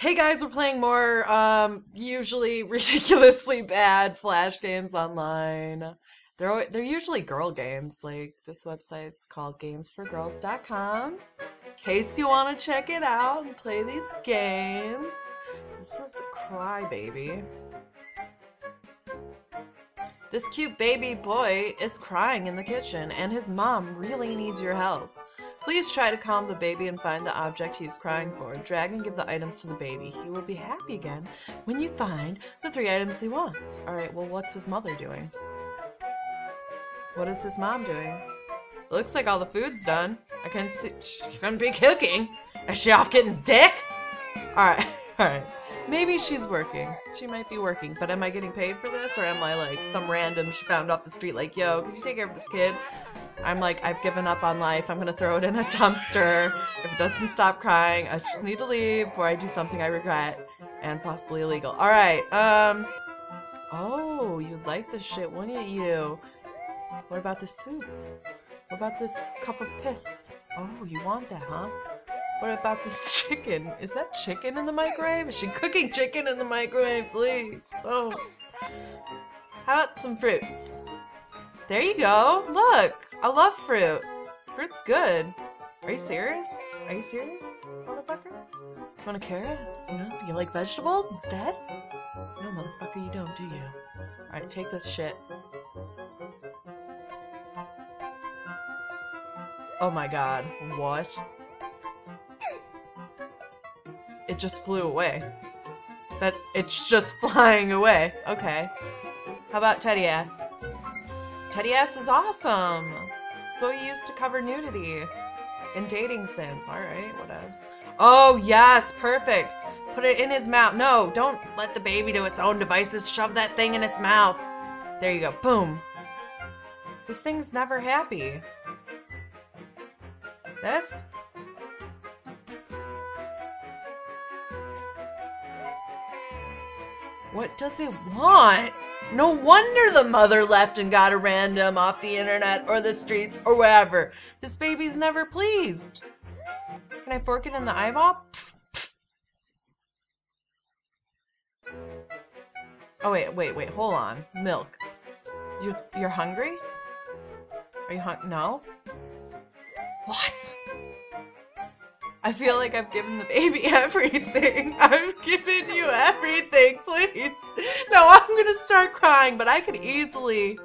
Hey guys, we're playing more um usually ridiculously bad flash games online. They're they're usually girl games. Like this website's called gamesforgirls.com. In case you want to check it out and play these games. This is crybaby. This cute baby boy is crying in the kitchen and his mom really needs your help. Please try to calm the baby and find the object he is crying for. Drag and give the items to the baby. He will be happy again when you find the three items he wants. Alright, well, what's his mother doing? What is his mom doing? It looks like all the food's done. I can't see she couldn't be cooking. Is she off getting dick? Alright, alright. Maybe she's working. She might be working, but am I getting paid for this or am I like some random she found off the street like, yo, can you take care of this kid? I'm like, I've given up on life. I'm gonna throw it in a dumpster. If it doesn't stop crying, I just need to leave before I do something I regret and possibly illegal. All right. Um. Oh, you'd like this shit, wouldn't you? What about this soup? What about this cup of piss? Oh, you want that, huh? What about this chicken? Is that chicken in the microwave? Is she cooking chicken in the microwave, please? Oh. How about some fruits? There you go. Look, I love fruit. Fruit's good. Are you serious? Are you serious, motherfucker? You want a carrot? You know, do you like vegetables instead? No, motherfucker, you don't, do you? Alright, take this shit. Oh my god, what? Just flew away. That, it's just flying away. Okay. How about teddy ass? Teddy ass is awesome. It's what we use to cover nudity in dating sims. All right, whatevs. Oh yes, perfect. Put it in his mouth. No, don't let the baby do its own devices. Shove that thing in its mouth. There you go. Boom. This thing's never happy. This? What does it want? No wonder the mother left and got a random off the internet or the streets or wherever. This baby's never pleased. Can I fork it in the eyeball? Oh wait, wait, wait, hold on. Milk. You you're hungry? Are you hung no? What? I feel like I've given the baby everything. I've given you everything, please. No, I'm gonna start crying, but I could easily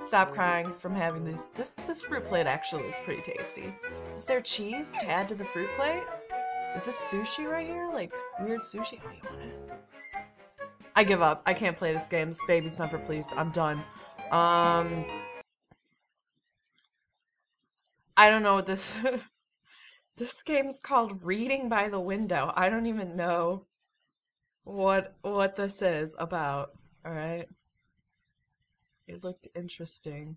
stop crying from having this. This this fruit plate actually looks pretty tasty. Is there cheese to add to the fruit plate? Is this sushi right here? Like weird sushi? Oh, you want it? I give up. I can't play this game. This baby's never pleased. I'm done. Um, I don't know what this. This game's called Reading by the Window. I don't even know what what this is about. All right. It looked interesting.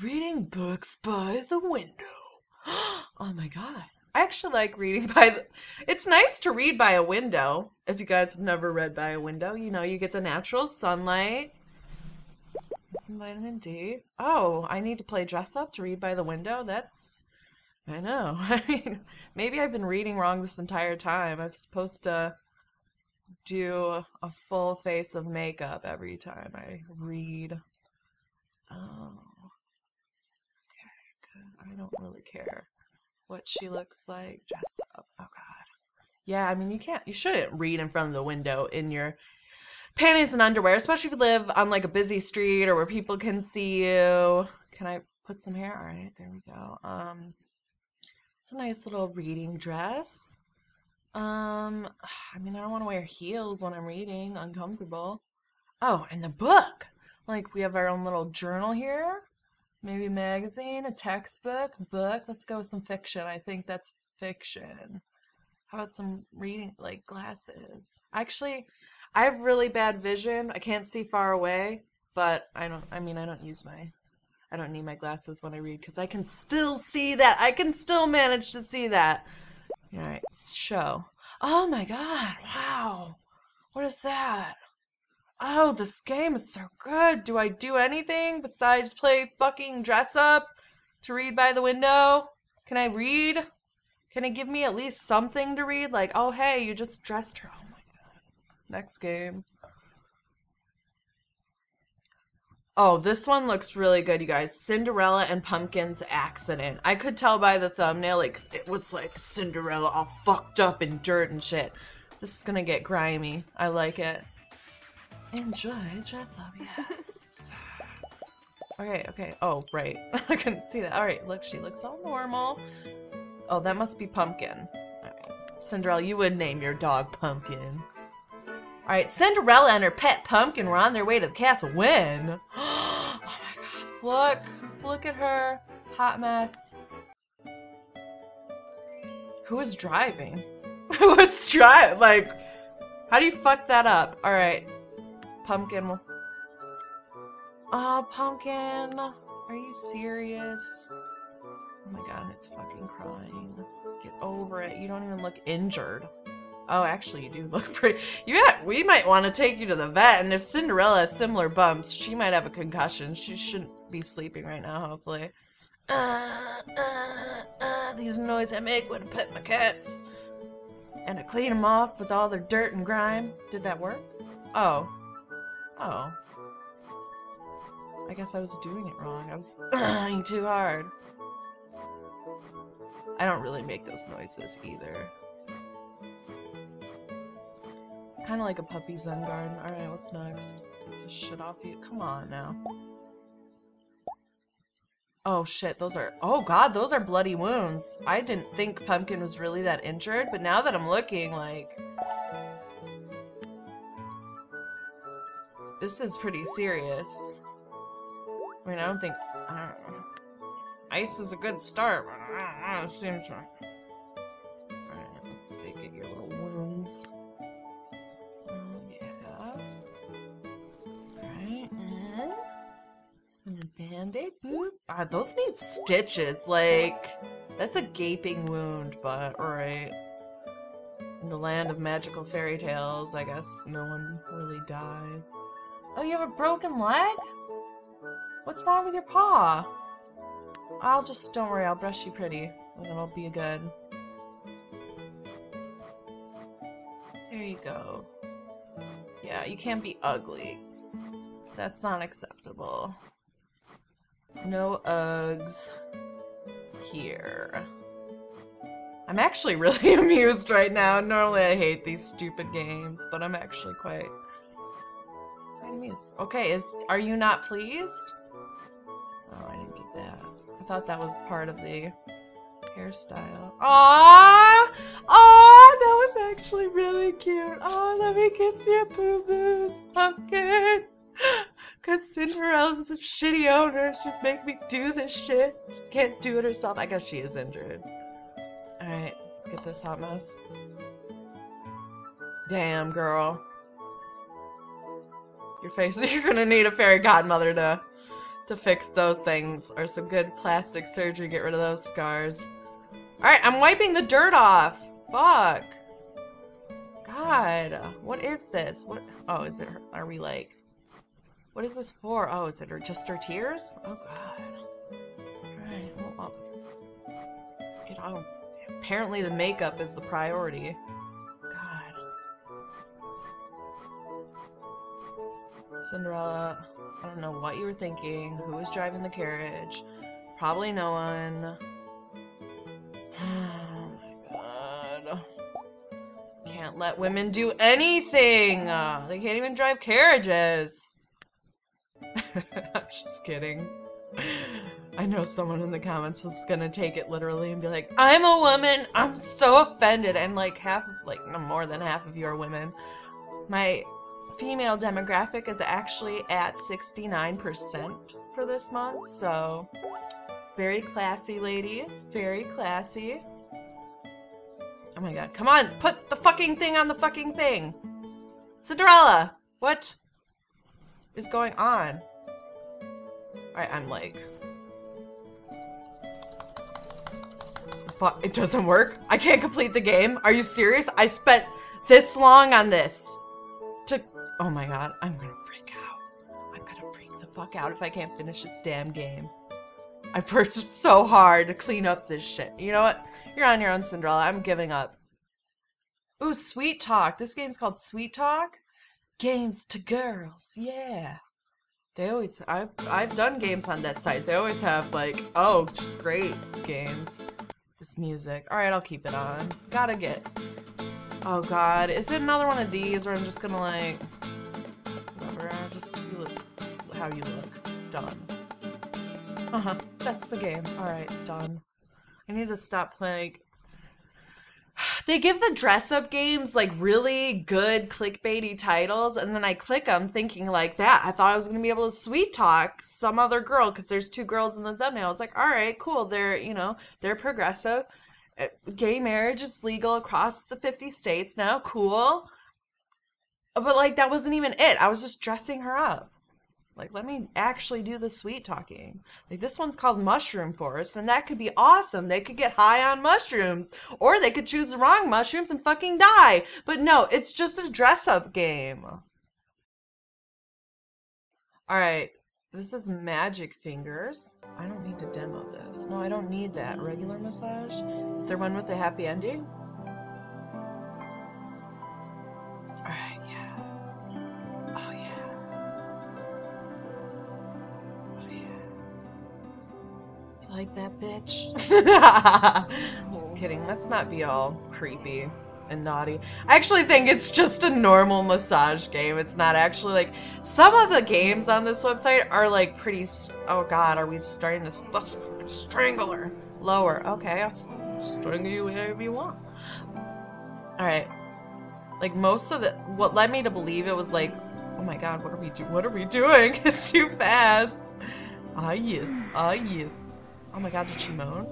Reading books by the window. oh my god. I actually like reading by the It's nice to read by a window. If you guys have never read by a window, you know, you get the natural sunlight. Get some vitamin D. Oh, I need to play dress up to read by the window. That's I know. I mean, maybe I've been reading wrong this entire time. I'm supposed to do a full face of makeup every time I read. Oh. Okay, good. I don't really care what she looks like dress up. Oh god. Yeah, I mean you can't you shouldn't read in front of the window in your panties and underwear, especially if you live on like a busy street or where people can see you. Can I put some hair? All right, there we go. Um it's a nice little reading dress. Um, I mean, I don't want to wear heels when I'm reading, uncomfortable. Oh, and the book. Like, we have our own little journal here. Maybe a magazine, a textbook, book. Let's go with some fiction. I think that's fiction. How about some reading, like glasses? Actually, I have really bad vision. I can't see far away, but I don't, I mean, I don't use my I don't need my glasses when I read because I can still see that. I can still manage to see that. All right, show. Oh my god, wow. What is that? Oh, this game is so good. Do I do anything besides play fucking dress up to read by the window? Can I read? Can it give me at least something to read? Like, oh hey, you just dressed her. Oh my god. Next game. Oh, this one looks really good, you guys. Cinderella and Pumpkin's accident. I could tell by the thumbnail, like, it was like Cinderella all fucked up in dirt and shit. This is gonna get grimy. I like it. Enjoy dress up, yes. okay, okay. Oh, right. I couldn't see that. Alright, look, she looks all normal. Oh, that must be Pumpkin. Cinderella, you would name your dog Pumpkin. Alright, Cinderella and her pet Pumpkin were on their way to the castle when... oh my god, look! Look at her. Hot mess. Who was driving? Who was driving? Like, how do you fuck that up? Alright. Pumpkin. Oh, Pumpkin. Are you serious? Oh my god, it's fucking crying. Get over it. You don't even look injured. Oh, actually, you do look pretty. Yeah, we might want to take you to the vet, and if Cinderella has similar bumps, she might have a concussion. She shouldn't be sleeping right now, hopefully. Uh, uh, uh, these noise I make when I pet my cats. And I clean them off with all their dirt and grime. Did that work? Oh. Oh. I guess I was doing it wrong. I was too hard. I don't really make those noises either. Kind of like a puppy Zen garden. Alright, what's next? Shit off you. Come on now. Oh shit, those are- oh god, those are bloody wounds. I didn't think Pumpkin was really that injured, but now that I'm looking, like... This is pretty serious. I mean, I don't think- I don't know. Ice is a good start, but I don't know, it seems like... Alright, let's see, get your little wounds. Band-aid boop. Ah, those need stitches. Like, that's a gaping wound, but alright. In the land of magical fairy tales, I guess no one really dies. Oh, you have a broken leg? What's wrong with your paw? I'll just, don't worry, I'll brush you pretty. And it'll be good. There you go. Yeah, you can't be ugly. That's not acceptable. No Uggs here. I'm actually really amused right now. Normally I hate these stupid games, but I'm actually quite, quite amused. Okay, is are you not pleased? Oh, I didn't get that. I thought that was part of the hairstyle. Aww! Aww, that was actually really cute. Oh, let me kiss your boo-boos. Cause Cinderella's a shitty owner. She's making me do this shit. She can't do it herself. I guess she is injured. Alright, let's get this hot mess. Damn, girl. Your face, you're gonna need a fairy godmother to to fix those things. Or some good plastic surgery, get rid of those scars. Alright, I'm wiping the dirt off. Fuck. God, what is this? What? Oh, is it? Are we like? What is this for? Oh, is it her, just her tears? Oh god. Alright, I'll get out. Apparently the makeup is the priority. God. Cinderella, I don't know what you were thinking. Who was driving the carriage? Probably no one. Oh my god. Can't let women do anything! They can't even drive carriages. I'm just kidding. I know someone in the comments was gonna take it literally and be like, I'm a woman, I'm so offended, and like half, like no more than half of you are women. My female demographic is actually at 69% for this month, so very classy ladies, very classy. Oh my god, come on, put the fucking thing on the fucking thing! Cinderella, what? is going on? Alright, I'm like... Fuck, it doesn't work? I can't complete the game? Are you serious? I spent this long on this! To- Oh my god, I'm gonna freak out. I'm gonna freak the fuck out if I can't finish this damn game. I worked so hard to clean up this shit. You know what? You're on your own, Cinderella. I'm giving up. Ooh, Sweet Talk. This game's called Sweet Talk. Games to girls. Yeah. They always I've I've done games on that site. They always have like, oh, just great games. This music. Alright, I'll keep it on. Gotta get Oh god. Is it another one of these where I'm just gonna like whatever, just you look how you look. Done. Uh-huh. That's the game. Alright, done. I need to stop playing they give the dress up games like really good clickbaity titles and then i click them thinking like that. I thought i was going to be able to sweet talk some other girl because there's two girls in the thumbnail. It's like all right cool they're you know they're progressive. Uh, gay marriage is legal across the 50 states now cool. But like that wasn't even it. I was just dressing her up like, let me actually do the sweet talking. Like, this one's called Mushroom Forest, and that could be awesome. They could get high on mushrooms, or they could choose the wrong mushrooms and fucking die. But no, it's just a dress up game. Alright, this is Magic Fingers. I don't need to demo this. No, I don't need that. Regular massage? Is there one with a happy ending? Like that bitch? just kidding. Let's not be all creepy and naughty. I actually think it's just a normal massage game. It's not actually like some of the games on this website are like pretty. Oh God, are we starting to let's strangle her? Lower. Okay, I'll strangle you wherever you want. All right. Like most of the what led me to believe it was like, oh my God, what are we do? What are we doing? it's too fast. Ah yes, ah yes. Oh my god, did she moan?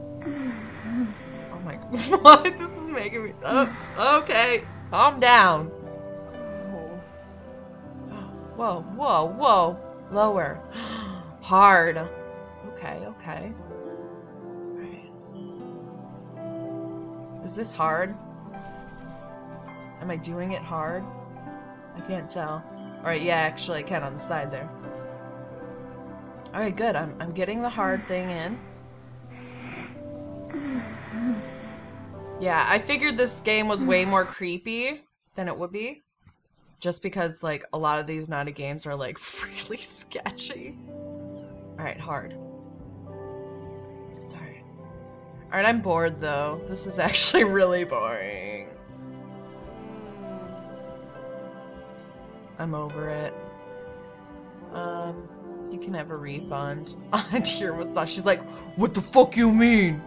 Oh my, what? This is making me, oh, okay, calm down. Whoa, whoa, whoa, lower. Hard. Okay, okay. Is this hard? Am I doing it hard? I can't tell. Alright, yeah, actually I can on the side there. Alright, good. I'm, I'm getting the hard thing in. Yeah, I figured this game was way more creepy than it would be. Just because, like, a lot of these naughty games are, like, really sketchy. Alright, hard. Start. Alright, I'm bored, though. This is actually really boring. I'm over it. Um, you can have a refund on your massage. She's like, what the fuck you mean?